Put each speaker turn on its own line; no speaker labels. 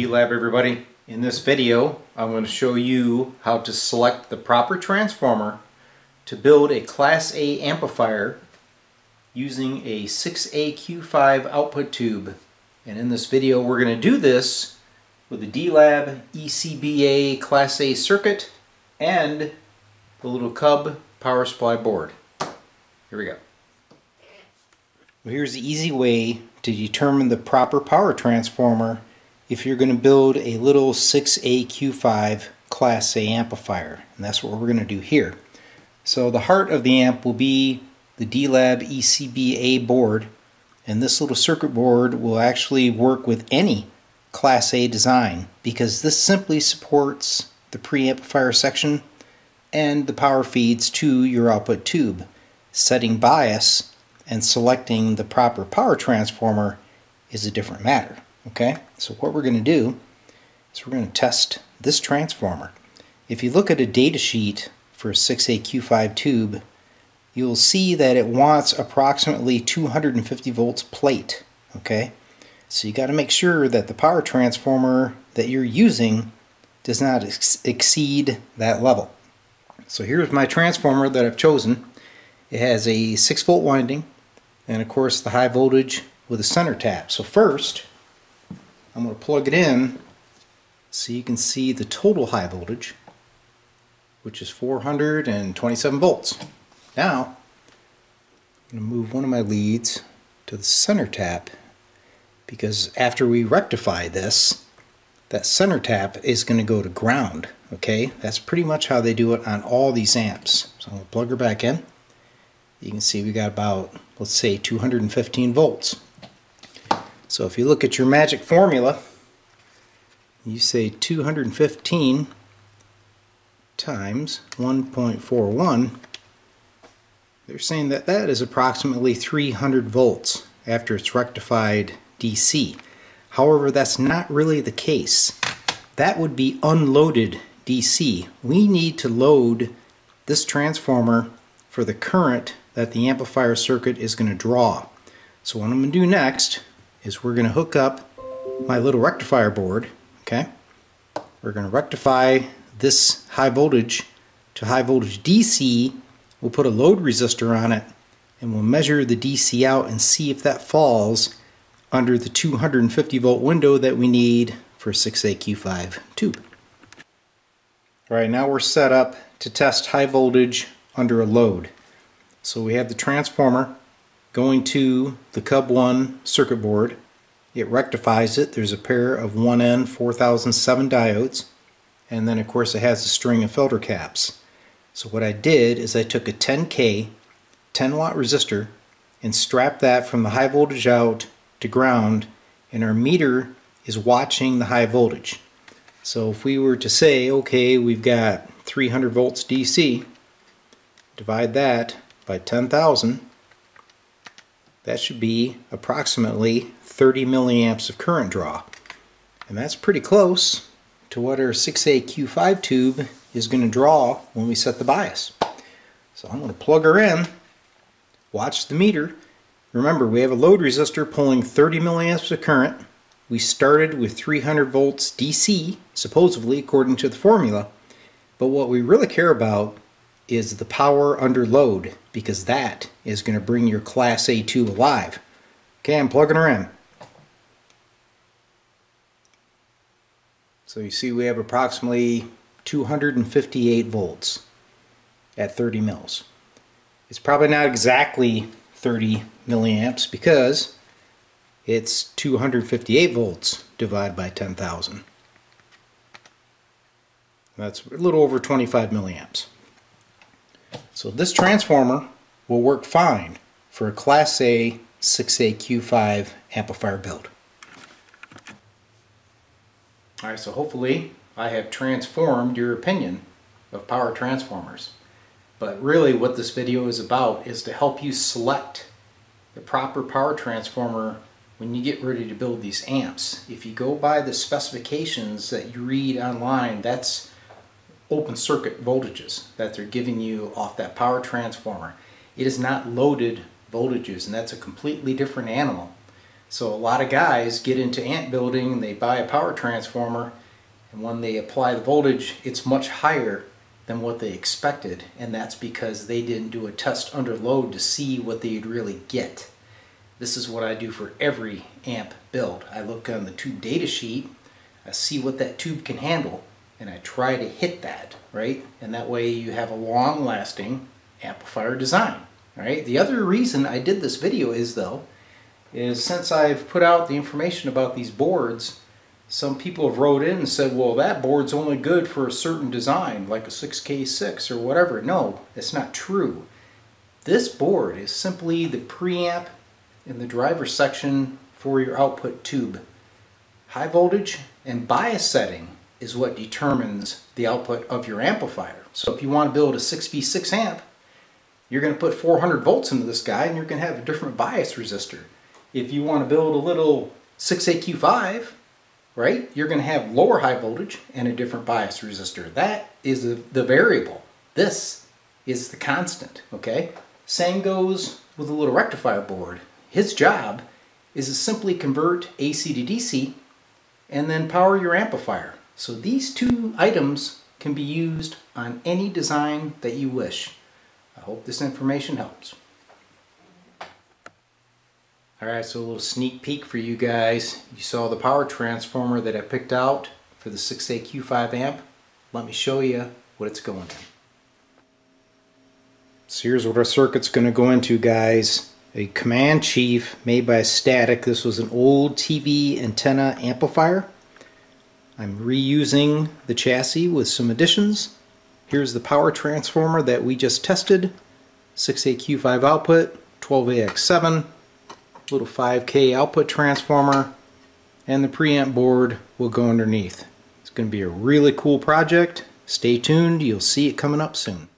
D-Lab everybody. In this video I'm going to show you how to select the proper transformer to build a Class A amplifier using a 6AQ5 output tube. And in this video we're going to do this with the D-Lab ECBA Class A circuit and the little Cub power supply board. Here we go. Well, here's the easy way to determine the proper power transformer if you're going to build a little 6AQ5 Class A amplifier. And that's what we're going to do here. So the heart of the amp will be the D-Lab ECBA board. And this little circuit board will actually work with any Class A design because this simply supports the preamplifier section and the power feeds to your output tube. Setting bias and selecting the proper power transformer is a different matter. Okay, so what we're going to do is we're going to test this transformer. If you look at a data sheet for a 6AQ5 tube, you'll see that it wants approximately 250 volts plate. Okay, so you got to make sure that the power transformer that you're using does not ex exceed that level. So here's my transformer that I've chosen. It has a 6 volt winding and of course the high voltage with a center tap. So first I'm going to plug it in so you can see the total high voltage which is 427 volts. Now I'm going to move one of my leads to the center tap because after we rectify this that center tap is going to go to ground okay? That's pretty much how they do it on all these amps. So I'm going to plug her back in. You can see we got about let's say 215 volts so if you look at your magic formula you say 215 times 1.41 they're saying that that is approximately 300 volts after it's rectified DC however that's not really the case that would be unloaded DC. We need to load this transformer for the current that the amplifier circuit is going to draw. So what I'm going to do next is we're going to hook up my little rectifier board. Okay, We're going to rectify this high voltage to high voltage DC. We'll put a load resistor on it and we'll measure the DC out and see if that falls under the 250 volt window that we need for 6AQ5 tube. All right, now we're set up to test high voltage under a load. So we have the transformer going to the Cub 1 circuit board. It rectifies it. There's a pair of 1N 4007 diodes. And then of course it has a string of filter caps. So what I did is I took a 10K 10 watt resistor and strapped that from the high voltage out to ground and our meter is watching the high voltage. So if we were to say, okay, we've got 300 volts DC, divide that by 10,000, that should be approximately 30 milliamps of current draw. And that's pretty close to what our 6AQ5 tube is going to draw when we set the bias. So I'm going to plug her in, watch the meter. Remember, we have a load resistor pulling 30 milliamps of current we started with 300 volts DC, supposedly according to the formula, but what we really care about is the power under load because that is going to bring your Class A tube alive. Okay, I'm plugging her in. So you see we have approximately 258 volts at 30 mils. It's probably not exactly 30 milliamps because it's 258 volts divided by 10,000. That's a little over 25 milliamps. So this transformer will work fine for a Class A 6AQ5 amplifier build. Alright, so hopefully I have transformed your opinion of power transformers. But really what this video is about is to help you select the proper power transformer when you get ready to build these amps. If you go by the specifications that you read online, that's open circuit voltages that they're giving you off that power transformer. It is not loaded voltages and that's a completely different animal. So a lot of guys get into amp building and they buy a power transformer and when they apply the voltage it's much higher than what they expected and that's because they didn't do a test under load to see what they'd really get. This is what I do for every amp build. I look on the tube data sheet, I see what that tube can handle and I try to hit that, right? And that way you have a long lasting amplifier design, right? The other reason I did this video is though, is since I've put out the information about these boards, some people have wrote in and said, well, that board's only good for a certain design, like a 6K6 or whatever. No, that's not true. This board is simply the preamp in the driver section for your output tube. High voltage and bias setting is what determines the output of your amplifier. So if you want to build a 6V6 amp, you're going to put 400 volts into this guy and you're going to have a different bias resistor. If you want to build a little 6AQ5, right, you're going to have lower high voltage and a different bias resistor. That is the, the variable. This is the constant, okay? Same goes with a little rectifier board. His job is to simply convert AC to DC and then power your amplifier. So these two items can be used on any design that you wish. I hope this information helps. Alright, so a little sneak peek for you guys. You saw the power transformer that I picked out for the 6AQ5 amp. Let me show you what it's going in. So here's what our circuit's going to go into guys. A command chief made by Astatic. This was an old TV antenna amplifier. I'm reusing the chassis with some additions. Here's the power transformer that we just tested. 6AQ5 output, 12AX7, little 5K output transformer, and the preamp board will go underneath. It's going to be a really cool project. Stay tuned, you'll see it coming up soon.